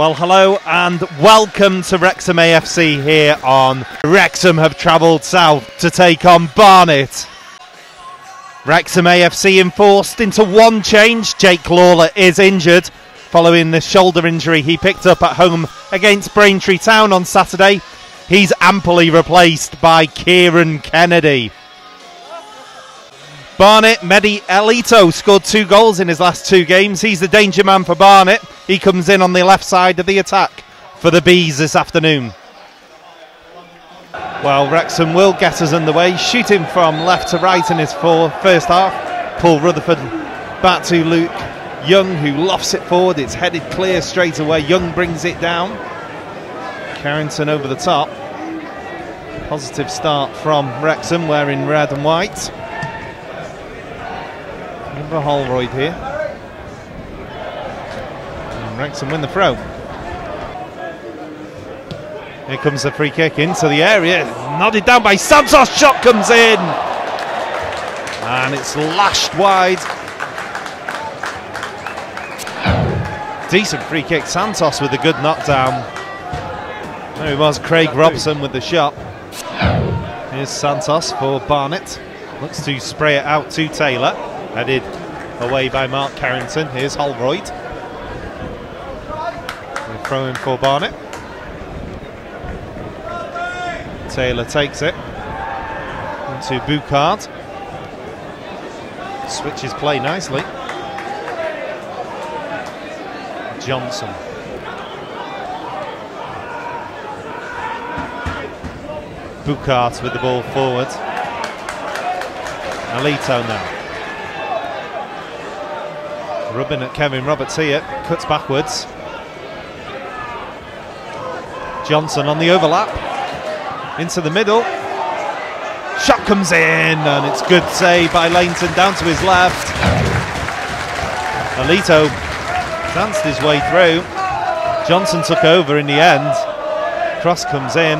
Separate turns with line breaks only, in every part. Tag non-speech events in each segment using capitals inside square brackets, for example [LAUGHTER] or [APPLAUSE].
Well, hello and welcome to Wrexham AFC here on Wrexham have travelled south to take on Barnet. Wrexham AFC enforced into one change. Jake Lawlor is injured following the shoulder injury he picked up at home against Braintree Town on Saturday. He's amply replaced by Kieran Kennedy. Barnet, Mehdi Elito scored two goals in his last two games. He's the danger man for Barnet. He comes in on the left side of the attack for the Bees this afternoon. Well, Wrexham will get us underway, shooting from left to right in his four, first half. Paul Rutherford back to Luke Young, who lofts it forward. It's headed clear straight away. Young brings it down. Carrington over the top. Positive start from Wrexham, wearing red and white. Remember Holroyd here. Wrexham win the throw. Here comes the free kick into the area. Nodded down by Santos. Shot comes in. And it's lashed wide. Decent free kick. Santos with a good knockdown. There he was, Craig Robson with the shot. Here's Santos for Barnet. Looks to spray it out to Taylor. Headed away by Mark Carrington. Here's Holroyd. Throwing for Barnet. Taylor takes it into Boucaud. Switches play nicely. Johnson. Boucaud with the ball forward. Alito now. Rubbing at Kevin Roberts here, cuts backwards. Johnson on the overlap, into the middle. Shot comes in, and it's good save by Lainton down to his left. Alito danced his way through. Johnson took over in the end. Cross comes in.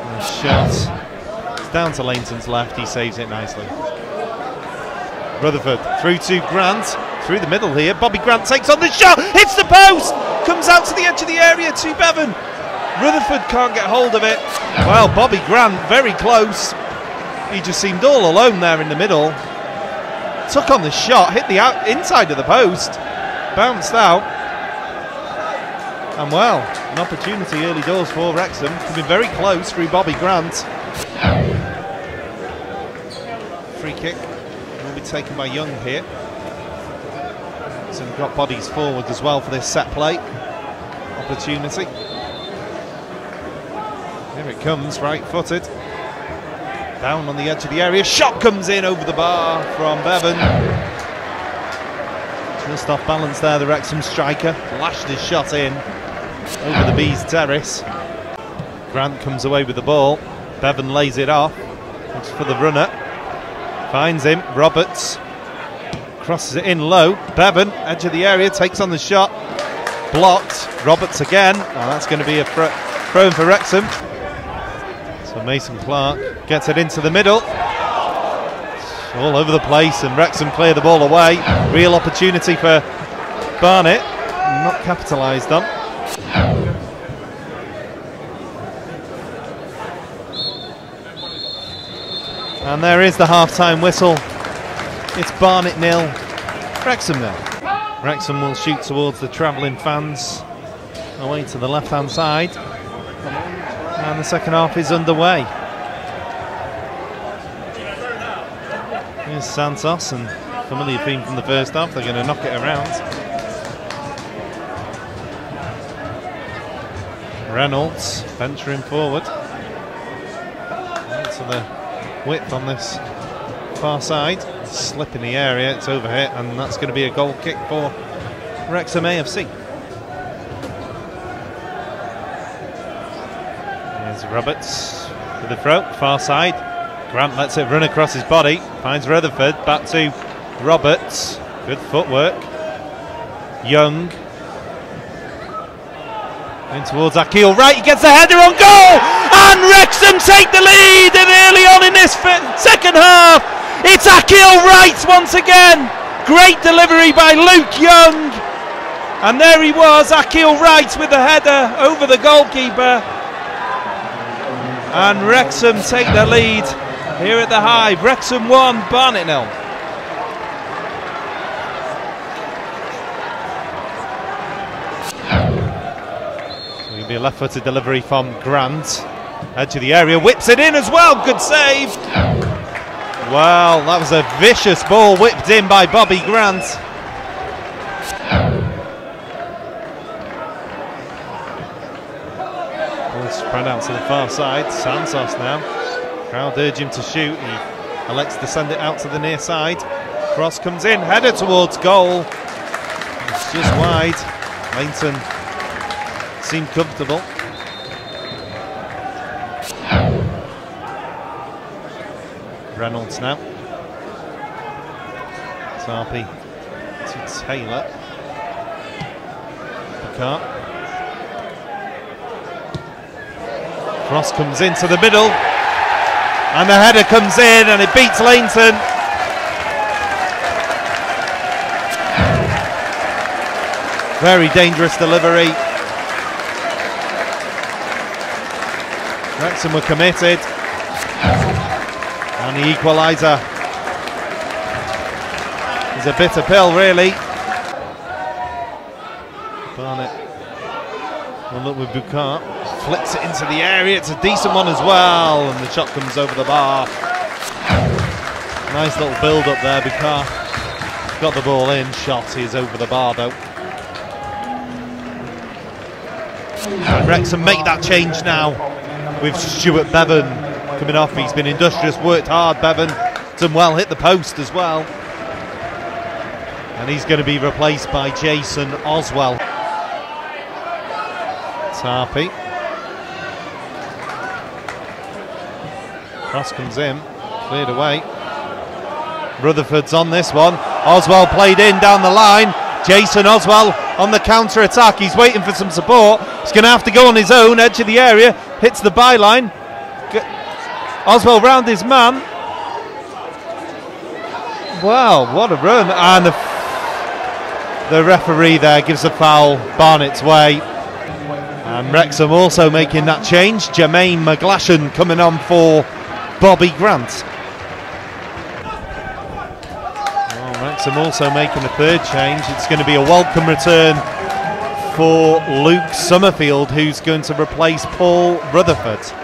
And shot. It's down to Lainton's left. He saves it nicely. Rutherford through to Grant, through the middle here. Bobby Grant takes on the shot, hits the post, comes out to the edge of the area to Beavon. Rutherford can't get hold of it. Well, Bobby Grant very close. He just seemed all alone there in the middle. Took on the shot, hit the out, inside of the post, bounced out. And well, an opportunity early doors for Wrexham. Could be very close through Bobby Grant. Free kick will be taken by Young here. We've got bodies forward as well for this set play opportunity. Here it comes, right footed. Down on the edge of the area. Shot comes in over the bar from Beavon. Just off balance there, the Wrexham striker. Lashed his shot in over the Bees terrace. Grant comes away with the ball. Beavon lays it off. Looks for the runner. Finds him. Roberts crosses it in low. Beavon, edge of the area, takes on the shot. Blocked. Roberts again. Oh, that's going to be a throw for Wrexham. So Mason Clark gets it into the middle. All over the place, and Wrexham clear the ball away. Real opportunity for Barnet, not capitalised on. And there is the half-time whistle. It's Barnet nil, Wrexham nil. Wrexham will shoot towards the travelling fans away to the left-hand side. And the second half is underway. Here's Santos and familiar theme from the first half. They're going to knock it around. Reynolds venturing forward. To the width on this far side. Slip in the area, it's over here, and that's going to be a goal kick for Wrexham AFC. Here's Roberts for the throw, far side. Grant lets it run across his body, finds Rutherford, back to Roberts. Good footwork. Young. In towards Akil Wright, he gets a header on goal! And Wrexham take the lead and second half. It's Akil Wright once again. Great delivery by Luke Young.
And there he was, Akil Wright with the header over the goalkeeper. And Wrexham take the lead here at the Hive. Wrexham 1, Barnet nil.
So it'll be a left-footed delivery from Grant. Edge of the area, whips it in as well. Good save. Well, that was a vicious ball whipped in by Bobby Grant. Spread out to the far side. Santos now. Crowd urge him to shoot. He elects to send it out to the near side. Cross comes in, header towards goal. It's just wide. Lainton seemed comfortable. Reynolds now. Tarpey to Taylor. Picard. Cross comes into the middle. And the header comes in and it beats Lainton. Very dangerous delivery. Wrexham were committed. The equaliser is a bitter pill, really. Barnet will look with Boucaud, Flicks it into the area. It's a decent one as well. And the shot comes over the bar. Nice little build up there. Boucaud. got the ball in. Shot is over the bar though. Wrexham make that change now with Stuart Beavon coming off. He's been industrious, worked hard. Beavon done well, hit the post as well. And he's going to be replaced by Jason Oswell. Tarpey. Cross comes in, cleared away. Rutherford's on this one. Oswell played in down the line. Jason Oswell on the counter attack. He's waiting for some support. He's going to have to go on his own, edge of the area. Hits the byline. Oswell round his man. Wow, what a run. And the, the referee there gives a foul Barnet's way. And Wrexham also making that change. Jermaine McGlashan coming on for Bobby Grant. Wrexham also making a third change. It's going to be a welcome return for Luke Summerfield, who's going to replace Paul Rutherford.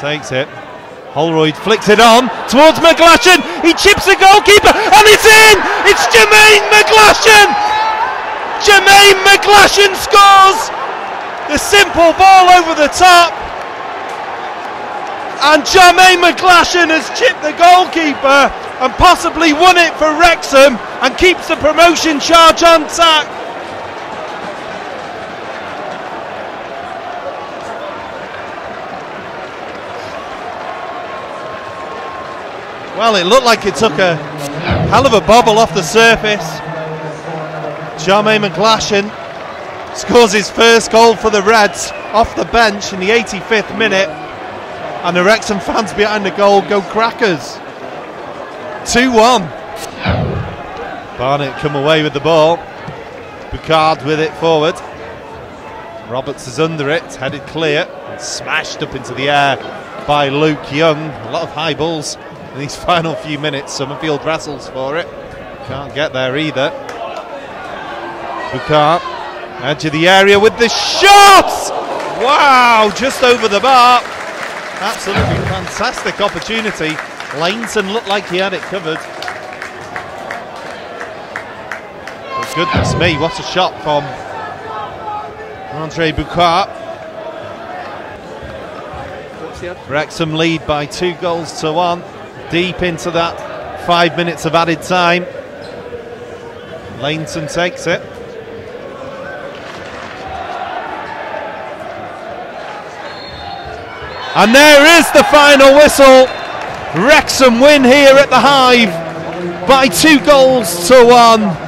Takes it. Holroyd flicks it on towards McGlashan. He chips the goalkeeper and it's in! It's Jermaine McGlashan! Jermaine McGlashan scores! The simple ball over the top. And Jermaine McGlashan has chipped the goalkeeper and possibly won it for Wrexham and keeps the promotion charge on track. Well, it looked like it took a hell of a bobble off the surface. Jermaine McGlashan scores his first goal for the Reds off the bench in the 85th minute. And the Wrexham fans behind the goal go crackers. 2 1. Barnet come away with the ball. Boucaud with it forward. Roberts is under it, headed clear, and smashed up into the air by Luke Young. A lot of high balls in these [LAUGHS] final few minutes. Summerfield wrestles for it. Can't get there either. Boucaud Edge of the area with the shot! Wow, just over the bar. Absolutely fantastic opportunity. Lainton looked like he had it covered. But goodness me, what a shot from Andre Boucaud. Wrexham lead by two goals to one. Deep into that five minutes of added time. Lainton takes it. And there is the final whistle. Wrexham win here at the Hive by two goals to one.